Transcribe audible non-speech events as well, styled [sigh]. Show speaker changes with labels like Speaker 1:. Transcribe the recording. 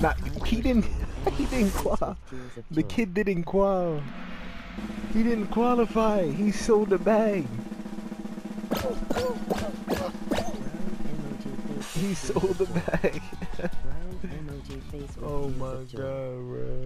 Speaker 1: Not, he didn't. [laughs] He didn't qualify. The kid didn't qual. He didn't qualify. He sold the bag. [laughs] He sold the bag. [laughs] Oh my god, bro.